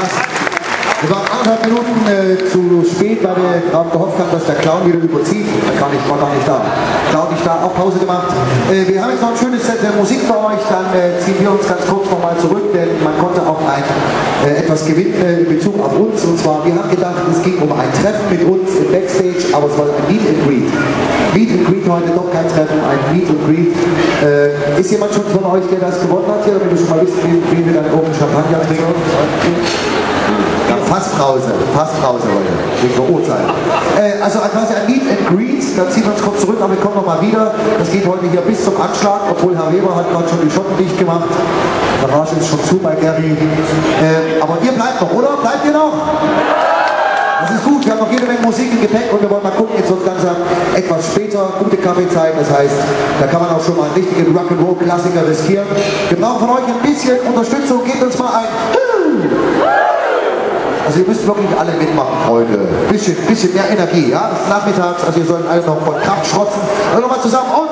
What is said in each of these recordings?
passt. Wir waren anderthalb Minuten äh, zu spät, weil wir darauf gehofft haben, dass der Clown wieder überzieht. Da kann ich, war gar nicht da. Clown nicht da, auch Pause gemacht. Äh, wir haben jetzt noch ein schönes Set der Musik für euch, dann äh, ziehen wir uns ganz kurz nochmal zurück, denn man konnte auch ein, äh, etwas gewinnen äh, in Bezug auf uns. Und zwar, wir haben gedacht, es ging um ein Treffen mit uns im Backstage, aber es war ein Meet and Greet. Meet and Greet heute doch kein Treffen, ein Meet and Greet. Äh, ist jemand schon von euch, der das gewonnen hat hier, damit du schon mal wisst, wie, wie wir dann oben Champagner trinken? Ja, Fassbrause, Fassbrause heute, wegen der Uhrzeit. Äh, also quasi ein Meet and Greet, da ziehen wir uns kurz zurück, aber wir kommen nochmal wieder. Das geht heute hier bis zum Anschlag, obwohl Herr Weber hat gerade schon die Schotten dicht gemacht. Der Garage ist schon zu bei Gary. Äh, aber ihr bleibt noch, oder? Bleibt ihr noch? Das ist gut, wir haben noch jede Menge Musik im Gepäck und wir wollen mal gucken, jetzt wird ganz etwas später, gute Kaffeezeit, das heißt, da kann man auch schon mal einen richtigen Rock'n'Roll-Klassiker riskieren. Wir brauchen von euch ein bisschen Unterstützung, gebt uns mal ein also ihr müsst wirklich alle mitmachen, Freunde. Bisschen, bisschen mehr Energie, ja? Das ist nachmittags, also ihr sollt alle noch von Kraft schrotzen. Also nochmal zusammen und...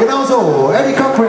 Genau so, Eddie Cochran.